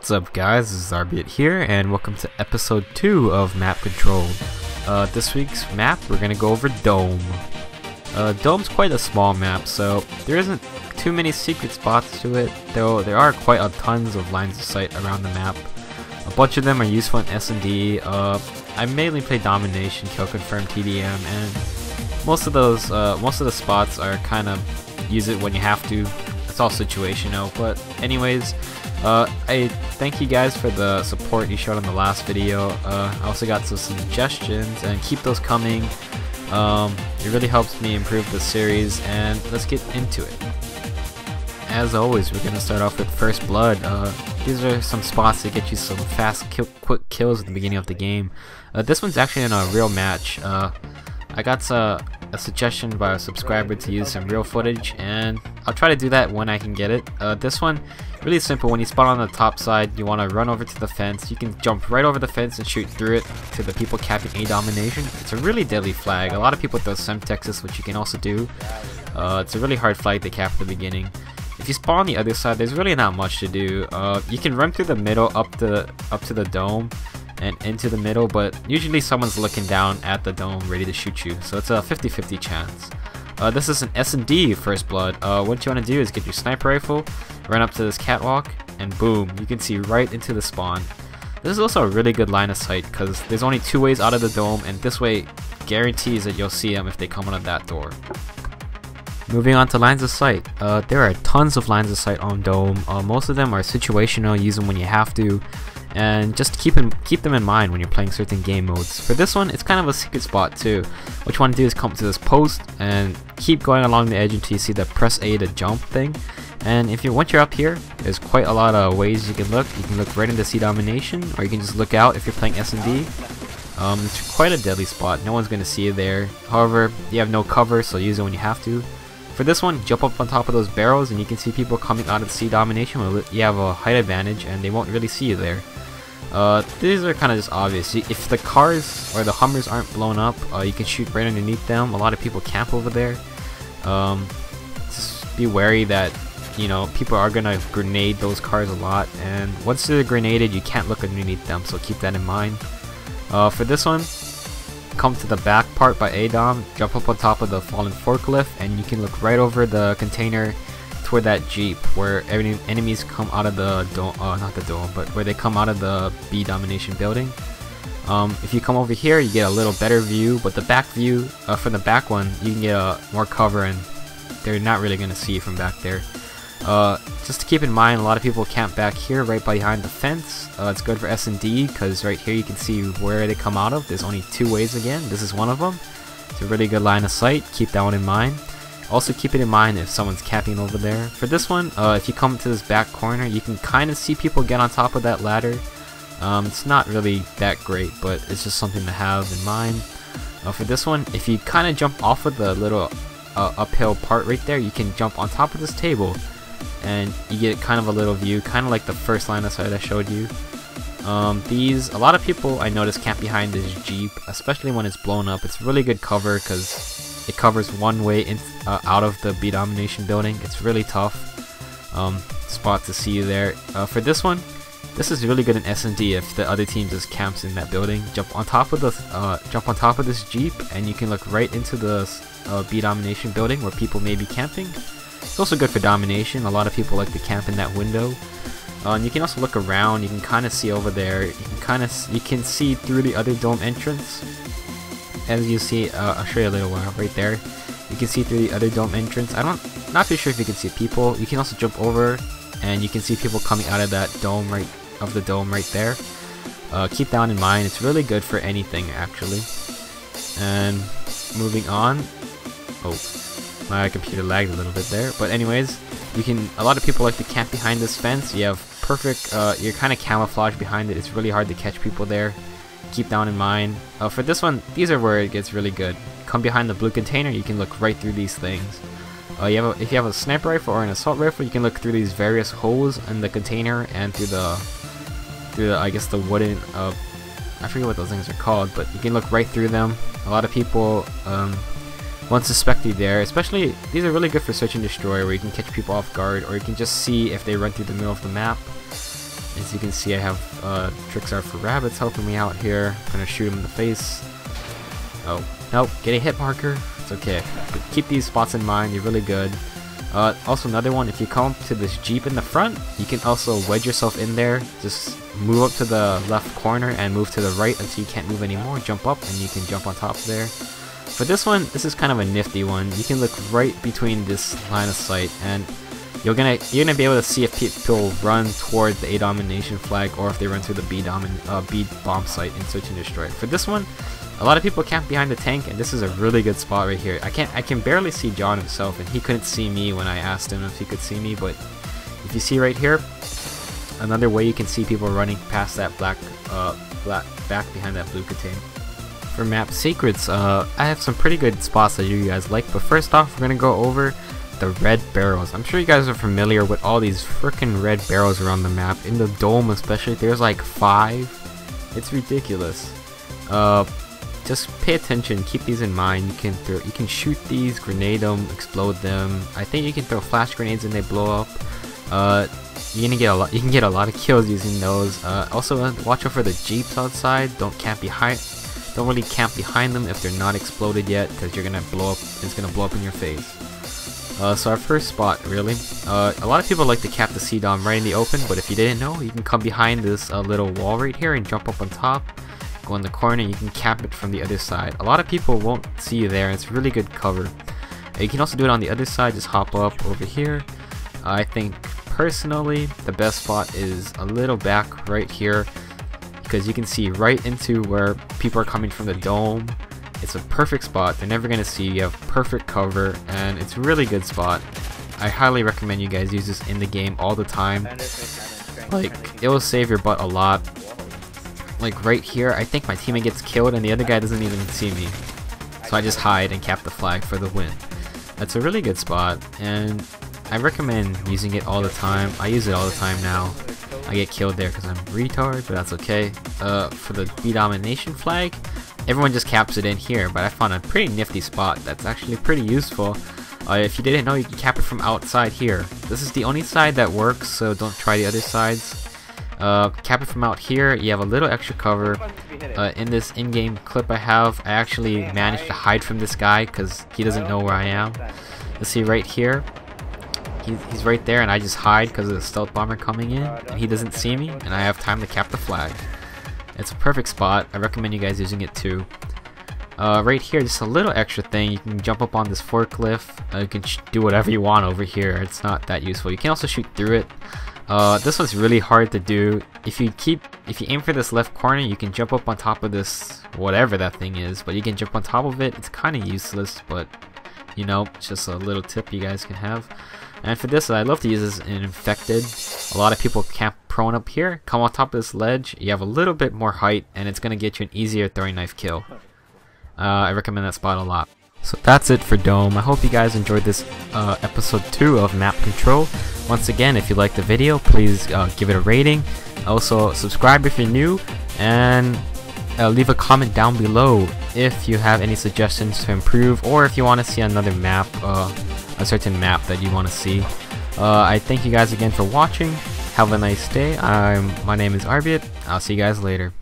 What's up guys, this is Arbyit here, and welcome to episode 2 of Map Control. Uh, this week's map, we're gonna go over Dome. Uh, Dome's quite a small map, so there isn't too many secret spots to it, though there are quite a tons of lines of sight around the map. A bunch of them are useful in S&D, uh, I mainly play Domination, Kill Confirm, TDM, and most of those, uh, most of the spots are kind of use it when you have to. It's all situational, but anyways, uh, I thank you guys for the support you showed on the last video. Uh, I also got some suggestions, and keep those coming. Um, it really helps me improve the series, and let's get into it. As always, we're gonna start off with First Blood. Uh, these are some spots that get you some fast, kill, quick kills at the beginning of the game. Uh, this one's actually in a real match. Uh, I got a, a, suggestion by a subscriber to use some real footage, and I'll try to do that when I can get it. Uh, this one, really simple. When you spawn on the top side, you want to run over to the fence. You can jump right over the fence and shoot through it to the people capping A domination. It's a really deadly flag. A lot of people throw Semtexes, which you can also do. Uh, it's a really hard flag to cap at the beginning. If you spawn on the other side, there's really not much to do. Uh, you can run through the middle up the up to the dome and into the middle, but usually someone's looking down at the dome ready to shoot you, so it's a 50-50 chance. Uh, this is an S&D First Blood. Uh, what you want to do is get your sniper rifle, run up to this catwalk, and boom, you can see right into the spawn. This is also a really good line of sight because there's only two ways out of the dome, and this way guarantees that you'll see them if they come out of that door. Moving on to lines of sight. Uh, there are tons of lines of sight on Dome. Uh, most of them are situational, use them when you have to, and just keep in, keep them in mind when you're playing certain game modes. For this one, it's kind of a secret spot too. What you want to do is come to this post and keep going along the edge until you see the press A to jump thing. And if you once you're up here, there's quite a lot of ways you can look. You can look right into C domination, or you can just look out if you're playing S&D. Um, it's quite a deadly spot. No one's gonna see you there. However, you have no cover, so use it when you have to. For this one, jump up on top of those barrels and you can see people coming out of C domination. You have a height advantage and they won't really see you there. Uh, these are kind of just obvious. If the cars or the Hummers aren't blown up, uh, you can shoot right underneath them. A lot of people camp over there. Um, just be wary that you know people are gonna grenade those cars a lot, and once they're grenaded, you can't look underneath them. So keep that in mind. Uh, for this one, come to the back part by ADOM, jump up on top of the fallen forklift, and you can look right over the container toward that jeep where enemies come out of the dome, uh, not the dome, but where they come out of the B domination building. Um, if you come over here, you get a little better view, but the back view, uh, from the back one, you can get uh, more cover and they're not really going to see you from back there. Uh, just to keep in mind, a lot of people camp back here right behind the fence. Uh, it's good for S&D because right here you can see where they come out of. There's only two ways again. This is one of them. It's a really good line of sight. Keep that one in mind. Also keep it in mind if someone's camping over there. For this one, uh, if you come to this back corner, you can kind of see people get on top of that ladder. Um, it's not really that great, but it's just something to have in mind. Uh, for this one, if you kind of jump off of the little uh, uphill part right there, you can jump on top of this table and you get kind of a little view, kind of like the first line of sight I showed you. Um, these, a lot of people I notice camp behind this Jeep, especially when it's blown up. It's really good cover because it covers one way in, uh, out of the B domination building. It's really tough um, spot to see you there. Uh, for this one, this is really good in S&D if the other team just camps in that building. Jump on top of the uh, jump on top of this Jeep, and you can look right into the uh, B domination building where people may be camping. It's also good for domination. A lot of people like to camp in that window. Uh, and you can also look around. You can kind of see over there. You can kind of you can see through the other dome entrance. As you see, uh, I'll show you a little while right there. You can see through the other dome entrance. I don't, not too sure if you can see people. You can also jump over, and you can see people coming out of that dome right of the dome right there. Uh, keep that in mind. It's really good for anything actually. And moving on. Oh, my computer lagged a little bit there, but anyways, you can. A lot of people like to camp behind this fence. You have perfect. Uh, you're kind of camouflaged behind it. It's really hard to catch people there. Keep that in mind. Uh, for this one, these are where it gets really good. Come behind the blue container, you can look right through these things. Uh, you a, if you have a sniper rifle or an assault rifle, you can look through these various holes in the container and through the, through the, I guess the wooden, uh, I forget what those things are called, but you can look right through them. A lot of people um, won't suspect you there. Especially, these are really good for search and destroy, where you can catch people off guard, or you can just see if they run through the middle of the map. As you can see, I have uh, Tricks Are for Rabbits helping me out here. I'm gonna shoot him in the face. Oh, nope, get a hit marker. It's okay. But keep these spots in mind, you're really good. Uh, also another one, if you come to this Jeep in the front, you can also wedge yourself in there. Just move up to the left corner and move to the right until you can't move anymore. Jump up and you can jump on top there. For this one, this is kind of a nifty one. You can look right between this line of sight and you're gonna you're gonna be able to see if people run toward the A domination flag or if they run to the B domin uh, B bomb site in search and destroy. For this one, a lot of people camp behind the tank, and this is a really good spot right here. I can't I can barely see John himself, and he couldn't see me when I asked him if he could see me. But if you see right here, another way you can see people running past that black uh black back behind that blue container. For map secrets, uh, I have some pretty good spots that you guys like. But first off, we're gonna go over the red barrels. I'm sure you guys are familiar with all these freaking red barrels around the map. In the dome especially, there's like five. It's ridiculous. Uh, just pay attention, keep these in mind. You can throw, you can shoot these, grenade them, explode them. I think you can throw flash grenades and they blow up. Uh, you're gonna get a lot. You can get a lot of kills using those. Uh, also, uh, watch out for the jeeps outside. Don't camp behind. Don't really camp behind them if they're not exploded yet, because you're gonna blow up. It's gonna blow up in your face. Uh, so our first spot, really. Uh, a lot of people like to cap the C-Dom right in the open, but if you didn't know, you can come behind this uh, little wall right here and jump up on top. Go in the corner, you can cap it from the other side. A lot of people won't see you there, and it's really good cover. You can also do it on the other side, just hop up over here. I think, personally, the best spot is a little back right here, because you can see right into where people are coming from the dome it's a perfect spot. They're never going to see you. You have perfect cover, and it's a really good spot. I highly recommend you guys use this in the game all the time. Like, it will save your butt a lot. Like, right here, I think my teammate gets killed, and the other guy doesn't even see me. So I just hide and cap the flag for the win. That's a really good spot, and I recommend using it all the time. I use it all the time now. I get killed there because I'm retard, but that's okay. Uh, for the B domination flag, everyone just caps it in here, but I found a pretty nifty spot that's actually pretty useful. Uh, if you didn't know, you can cap it from outside here. This is the only side that works, so don't try the other sides. Uh, cap it from out here, you have a little extra cover. Uh, in this in-game clip I have, I actually managed to hide from this guy because he doesn't know where I am. Let's see right here. He, he's right there and I just hide because of the stealth bomber coming in and he doesn't see me and I have time to cap the flag. It's a perfect spot. I recommend you guys using it too. Uh, right here, just a little extra thing. You can jump up on this forklift. Uh, you can do whatever you want over here. It's not that useful. You can also shoot through it. Uh, this one's really hard to do. If you keep, if you aim for this left corner, you can jump up on top of this, whatever that thing is. But you can jump on top of it. It's kind of useless, but you know, just a little tip you guys can have. And for this, I love to use this in Infected. A lot of people camp prone up here, come on top of this ledge, you have a little bit more height, and it's going to get you an easier throwing knife kill. Uh, I recommend that spot a lot. So that's it for Dome. I hope you guys enjoyed this uh, episode 2 of Map Control. Once again, if you liked the video, please uh, give it a rating. Also, subscribe if you're new, and uh, leave a comment down below if you have any suggestions to improve, or if you want to see another map, uh, a certain map that you want to see. Uh, I thank you guys again for watching. Have a nice day. I'm my name is Arbyit. I'll see you guys later.